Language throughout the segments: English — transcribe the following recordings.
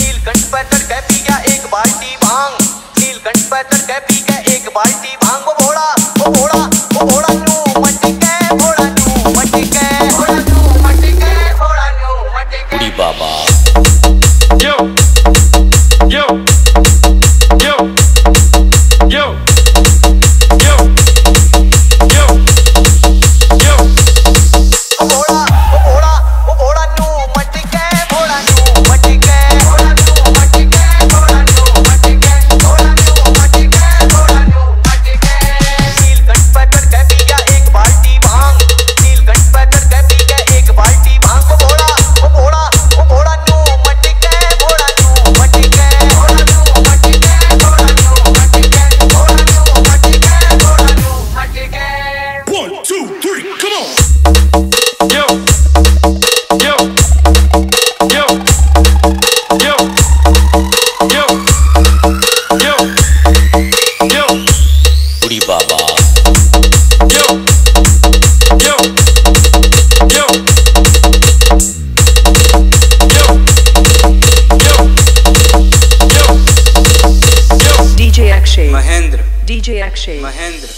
नीलकंठ पर चढ़ के पी गया एक बाल्टी भाँग नीलकंठ पर चढ़ के पी गया एक बाल्टी DJ Akshay. Mahendra. DJ Akshay. Mahendra.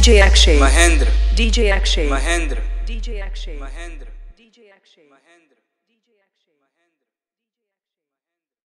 DJ Akshay. Mahendra. DJ Akshay. Mahendra. DJ Akshay. Mahendra. DJ Akshay. Mahendra.